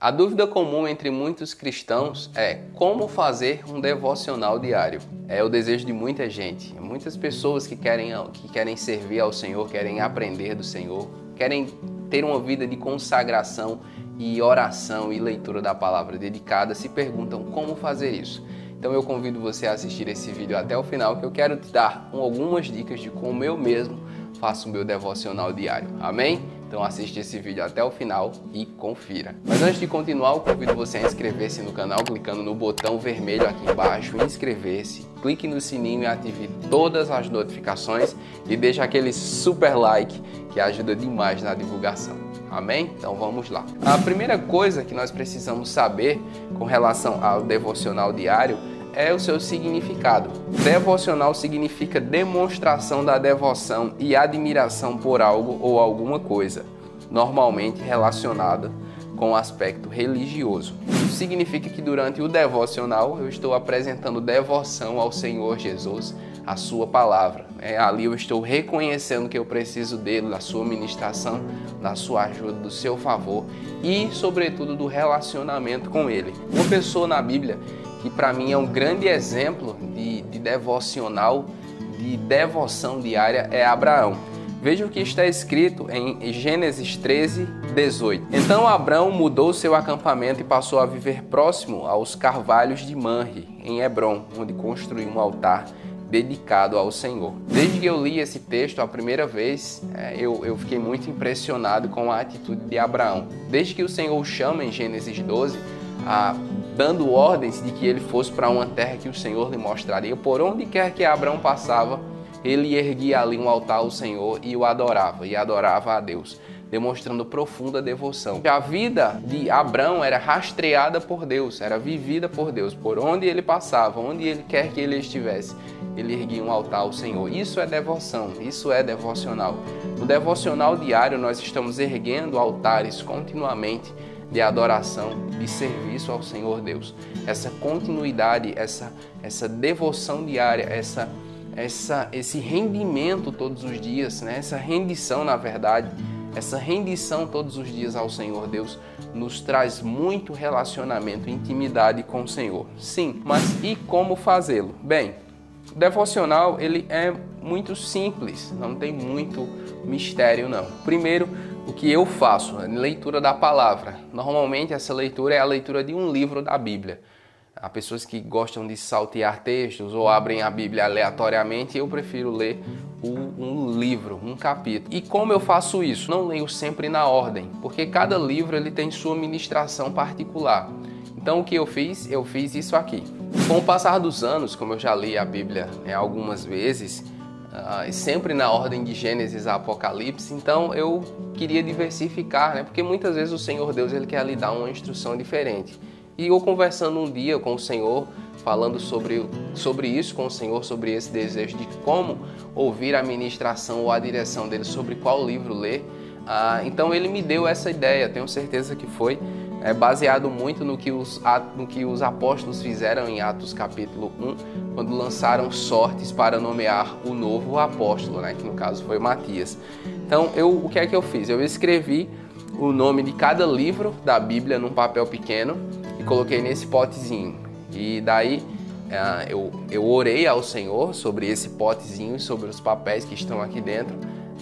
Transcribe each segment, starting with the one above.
A dúvida comum entre muitos cristãos é como fazer um devocional diário. É o desejo de muita gente, muitas pessoas que querem, que querem servir ao Senhor, querem aprender do Senhor, querem ter uma vida de consagração e oração e leitura da palavra dedicada, se perguntam como fazer isso. Então eu convido você a assistir esse vídeo até o final, que eu quero te dar algumas dicas de como eu mesmo faço o meu devocional diário. Amém? Então assiste esse vídeo até o final e confira. Mas antes de continuar, eu convido você a inscrever-se no canal clicando no botão vermelho aqui embaixo, inscrever-se, clique no sininho e ative todas as notificações e deixe aquele super like que ajuda demais na divulgação. Amém? Então vamos lá. A primeira coisa que nós precisamos saber com relação ao devocional diário é o seu significado. Devocional significa demonstração da devoção e admiração por algo ou alguma coisa, normalmente relacionada com o aspecto religioso. Isso significa que durante o devocional eu estou apresentando devoção ao Senhor Jesus, a sua palavra. É, ali eu estou reconhecendo que eu preciso dele, da sua ministração, da sua ajuda, do seu favor e, sobretudo, do relacionamento com ele. Uma pessoa na Bíblia que para mim é um grande exemplo de, de devocional, de devoção diária, é Abraão. Veja o que está escrito em Gênesis 13, 18. Então Abraão mudou seu acampamento e passou a viver próximo aos carvalhos de Manre, em Hebron, onde construiu um altar dedicado ao Senhor. Desde que eu li esse texto a primeira vez, é, eu, eu fiquei muito impressionado com a atitude de Abraão. Desde que o Senhor chama em Gênesis 12, a dando ordens de que ele fosse para uma terra que o Senhor lhe mostraria. Por onde quer que Abraão passava, ele erguia ali um altar ao Senhor e o adorava, e adorava a Deus, demonstrando profunda devoção. A vida de Abraão era rastreada por Deus, era vivida por Deus. Por onde ele passava, onde ele quer que ele estivesse, ele erguia um altar ao Senhor. Isso é devoção, isso é devocional. No devocional diário, nós estamos erguendo altares continuamente de adoração, de serviço ao Senhor Deus. Essa continuidade, essa, essa devoção diária, essa, essa, esse rendimento todos os dias, né? essa rendição, na verdade, essa rendição todos os dias ao Senhor Deus nos traz muito relacionamento, intimidade com o Senhor. Sim, mas e como fazê-lo? Bem, o devocional ele é muito simples, não tem muito mistério não. Primeiro, o que eu faço, a leitura da palavra. Normalmente essa leitura é a leitura de um livro da Bíblia. Há pessoas que gostam de saltear textos ou abrem a Bíblia aleatoriamente. Eu prefiro ler um, livro, um capítulo. E como eu faço isso? Não leio sempre na ordem, porque cada livro ele tem sua ministração particular. Então o que eu fiz? Eu fiz isso aqui. Com o passar dos anos, como eu já li a Bíblia né, algumas vezes, uh, sempre na ordem de Gênesis a Apocalipse, então eu queria diversificar, né? Porque muitas vezes o Senhor Deus ele quer lhe dar uma instrução diferente. E eu conversando um dia com o Senhor, falando sobre, sobre isso com o Senhor, sobre esse desejo de como ouvir a ministração ou a direção dele sobre qual livro ler. Ah, então ele me deu essa ideia, tenho certeza que foi é baseado muito no que, os, no que os apóstolos fizeram em Atos capítulo 1, quando lançaram sortes para nomear o novo apóstolo, né, que no caso foi Matias. Então, eu, o que é que eu fiz? Eu escrevi o nome de cada livro da Bíblia num papel pequeno e coloquei nesse potezinho. E daí é, eu, eu orei ao Senhor sobre esse potezinho e sobre os papéis que estão aqui dentro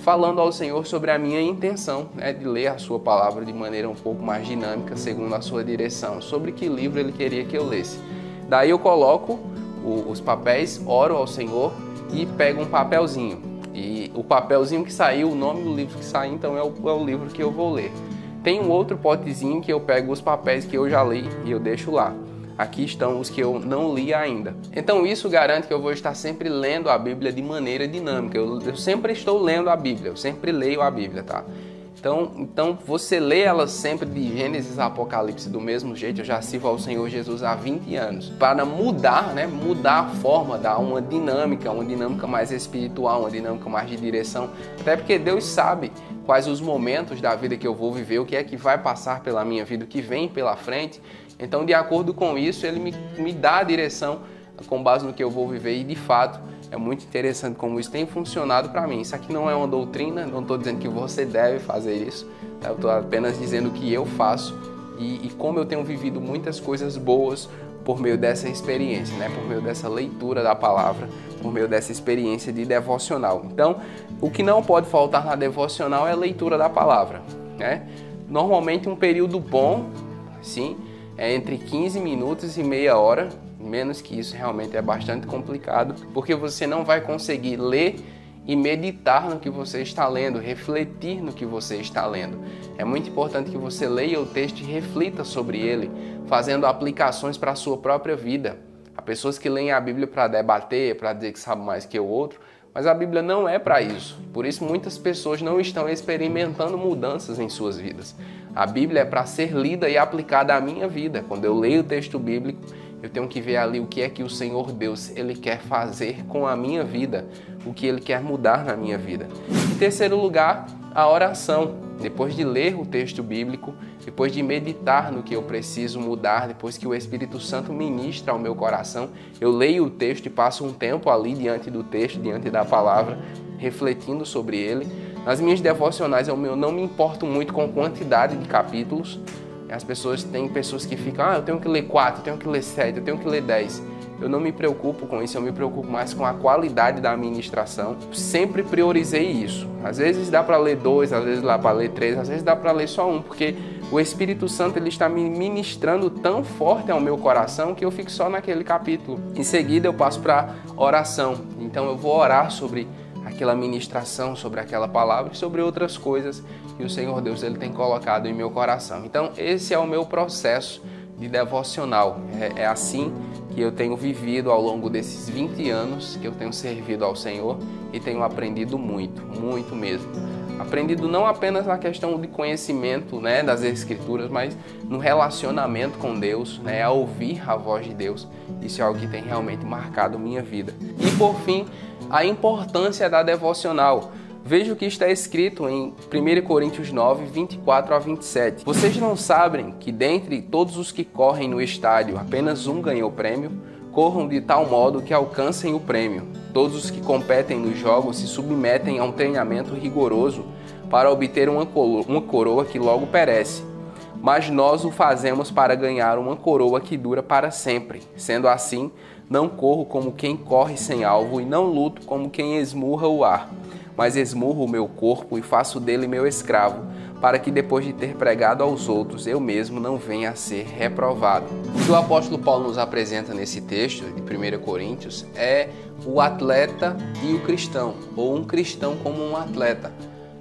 falando ao Senhor sobre a minha intenção né, de ler a sua palavra de maneira um pouco mais dinâmica, segundo a sua direção, sobre que livro ele queria que eu lesse. Daí eu coloco o, os papéis, oro ao Senhor e pego um papelzinho. E o papelzinho que saiu, o nome do livro que saiu, então é o, é o livro que eu vou ler. Tem um outro potezinho que eu pego os papéis que eu já li e eu deixo lá. Aqui estão os que eu não li ainda. Então isso garante que eu vou estar sempre lendo a Bíblia de maneira dinâmica. Eu, eu sempre estou lendo a Bíblia, eu sempre leio a Bíblia, tá? Então, então você lê ela sempre de Gênesis a Apocalipse do mesmo jeito. Eu já sirvo ao Senhor Jesus há 20 anos. Para mudar, né? Mudar a forma, dar uma dinâmica, uma dinâmica mais espiritual, uma dinâmica mais de direção. Até porque Deus sabe quais os momentos da vida que eu vou viver, o que é que vai passar pela minha vida, o que vem pela frente. Então, de acordo com isso, ele me, me dá a direção com base no que eu vou viver e, de fato, é muito interessante como isso tem funcionado para mim. Isso aqui não é uma doutrina, não estou dizendo que você deve fazer isso, tá? eu estou apenas dizendo o que eu faço e, e como eu tenho vivido muitas coisas boas por meio dessa experiência, né? por meio dessa leitura da palavra, por meio dessa experiência de devocional. Então, o que não pode faltar na devocional é a leitura da palavra. Né? Normalmente, um período bom, sim, é entre 15 minutos e meia hora. Menos que isso realmente é bastante complicado, porque você não vai conseguir ler e meditar no que você está lendo, refletir no que você está lendo. É muito importante que você leia o texto e reflita sobre ele, fazendo aplicações para a sua própria vida. Há pessoas que leem a Bíblia para debater, para dizer que sabe mais que o outro, mas a Bíblia não é para isso. Por isso muitas pessoas não estão experimentando mudanças em suas vidas. A Bíblia é para ser lida e aplicada à minha vida. Quando eu leio o texto bíblico, eu tenho que ver ali o que é que o Senhor Deus ele quer fazer com a minha vida, o que ele quer mudar na minha vida. Em terceiro lugar, a oração. Depois de ler o texto bíblico, depois de meditar no que eu preciso mudar, depois que o Espírito Santo ministra ao meu coração, eu leio o texto e passo um tempo ali diante do texto, diante da palavra, refletindo sobre ele. Nas minhas devocionais eu não me importo muito com quantidade de capítulos, as pessoas têm pessoas que ficam, ah, eu tenho que ler quatro, eu tenho que ler sete, eu tenho que ler dez. Eu não me preocupo com isso, eu me preocupo mais com a qualidade da administração. Sempre priorizei isso. Às vezes dá para ler dois, às vezes dá para ler três, às vezes dá para ler só um, porque o Espírito Santo ele está me ministrando tão forte ao meu coração que eu fico só naquele capítulo. Em seguida eu passo para oração. Então eu vou orar sobre aquela ministração, sobre aquela palavra e sobre outras coisas que o Senhor Deus ele tem colocado em meu coração. Então, esse é o meu processo de devocional. É, é, assim que eu tenho vivido ao longo desses 20 anos que eu tenho servido ao Senhor e tenho aprendido muito, muito mesmo. Aprendido não apenas na questão de conhecimento né, das Escrituras, mas no relacionamento com Deus, né, a ouvir a voz de Deus. Isso é algo que tem realmente marcado minha vida. E por fim, a importância da devocional. Veja o que está escrito em 1 Coríntios 9, 24 a 27. Vocês não sabem que dentre todos os que correm no estádio, apenas um ganhou o prêmio? Corram de tal modo que alcancem o prêmio. Todos os que competem nos jogos se submetem a um treinamento rigoroso para obter uma coroa que logo perece. Mas nós o fazemos para ganhar uma coroa que dura para sempre. Sendo assim, não corro como quem corre sem alvo e não luto como quem esmurra o ar mas esmurro o meu corpo e faço dele meu escravo, para que depois de ter pregado aos outros, eu mesmo não venha a ser reprovado. O que o apóstolo Paulo nos apresenta nesse texto de 1 Coríntios é o atleta e o cristão, ou um cristão como um atleta.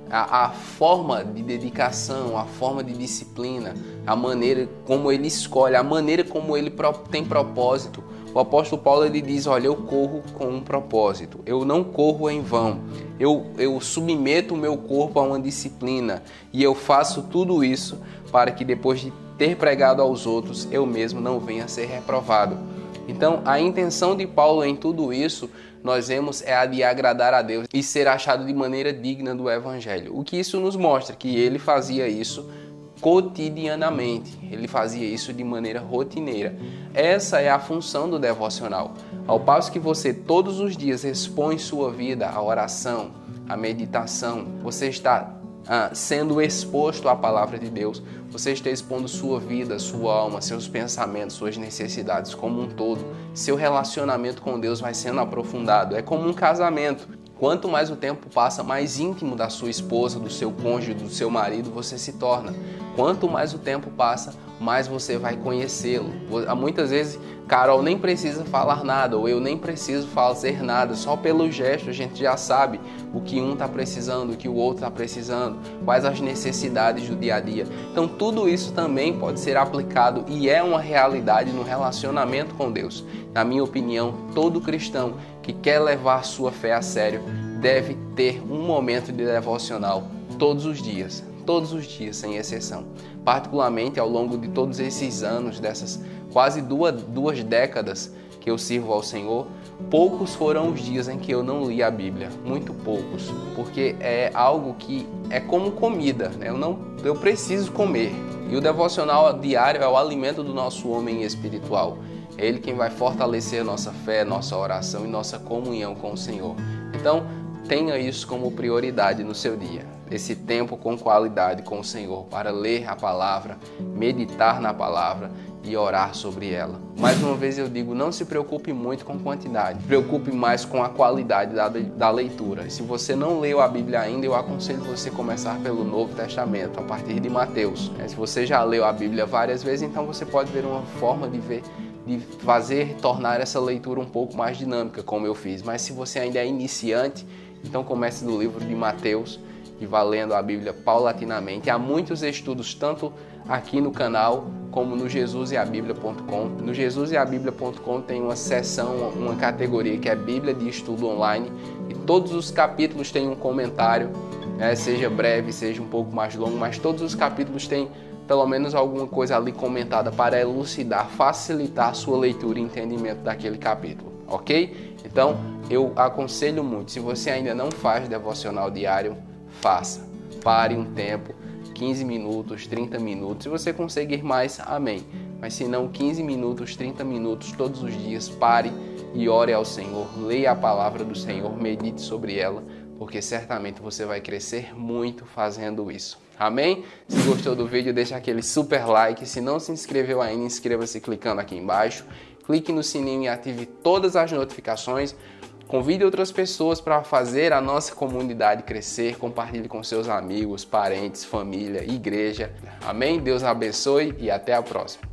A, a, forma de dedicação, a forma de disciplina, a maneira como ele escolhe, a maneira como ele tem propósito, o apóstolo Paulo ele diz: Olha, eu corro com um propósito, eu não corro em vão, eu, eu submeto o meu corpo a uma disciplina e eu faço tudo isso para que depois de ter pregado aos outros, eu mesmo não venha a ser reprovado. Então, a intenção de Paulo em tudo isso, nós vemos é a de agradar a Deus e ser achado de maneira digna do Evangelho. O que isso nos mostra? Que ele fazia isso cotidianamente. Ele fazia isso de maneira rotineira. Essa é a função do devocional. Ao passo que você todos os dias expõe sua vida à oração, à meditação, você está ah, sendo exposto à palavra de Deus, você está expondo sua vida, sua alma, seus pensamentos, suas necessidades como um todo. Seu relacionamento com Deus vai sendo aprofundado. É como um casamento. Quanto mais o tempo passa, mais íntimo da sua esposa, do seu cônjuge, do seu marido você se torna. Quanto mais o tempo passa, mais você vai conhecê-lo. Muitas vezes, Carol nem precisa falar nada, ou eu nem preciso fazer nada, só pelo gesto a gente já sabe o que um está precisando, o que o outro está precisando, quais as necessidades do dia a dia. Então, tudo isso também pode ser aplicado e é uma realidade no relacionamento com Deus. Na minha opinião, todo cristão que quer levar sua fé a sério deve ter um momento de devocional todos os dias todos os dias, sem exceção. Particularmente ao longo de todos esses anos, dessas quase duas, duas décadas que eu sirvo ao Senhor, poucos foram os dias em que eu não li a Bíblia, muito poucos, porque é algo que é como comida, né? eu não, eu preciso comer. E o devocional diário é o alimento do nosso homem espiritual. É ele quem vai fortalecer nossa fé, nossa oração e nossa comunhão com o Senhor. Então, tenha isso como prioridade no seu dia. Esse tempo com qualidade com o Senhor para ler a palavra, meditar na palavra e orar sobre ela. Mais uma vez eu digo, não se preocupe muito com quantidade, preocupe mais com a qualidade da, da leitura. Se você não leu a Bíblia ainda, eu aconselho você começar pelo Novo Testamento, a partir de Mateus. Se você já leu a Bíblia várias vezes, então você pode ver uma forma de ver de fazer tornar essa leitura um pouco mais dinâmica, como eu fiz. Mas se você ainda é iniciante, então comece do livro de Mateus e vá lendo a Bíblia paulatinamente. Há muitos estudos, tanto aqui no canal como no jesuseabiblia.com. No jesuseabiblia.com tem uma seção, uma categoria que é Bíblia de Estudo Online e todos os capítulos têm um comentário, né, seja breve, seja um pouco mais longo, mas todos os capítulos têm pelo menos alguma coisa ali comentada para elucidar, facilitar sua leitura e entendimento daquele capítulo, ok? Então, eu aconselho muito, se você ainda não faz devocional diário, faça. Pare um tempo, 15 minutos, 30 minutos. Se você conseguir mais, amém. Mas se não, 15 minutos, 30 minutos todos os dias, pare e ore ao Senhor. Leia a palavra do Senhor, medite sobre ela, porque certamente você vai crescer muito fazendo isso. Amém? Se gostou do vídeo, deixa aquele super like. Se não se inscreveu ainda, inscreva-se clicando aqui embaixo. Clique no sininho e ative todas as notificações. Convide outras pessoas para fazer a nossa comunidade crescer. Compartilhe com seus amigos, parentes, família, igreja. Amém? Deus abençoe e até a próxima.